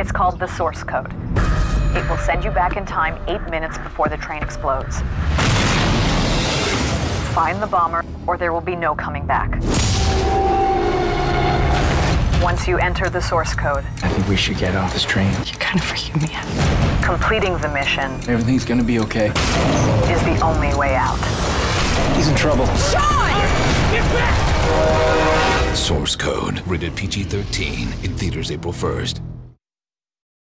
It's called the source code. It will send you back in time eight minutes before the train explodes. Find the bomber, or there will be no coming back. Once you enter the source code, I think we should get off this train. You're kind of freaking me out. completing the mission Everything's gonna be okay. is the only way out. He's in trouble. Source Code, rated PG 13, in theaters April 1st.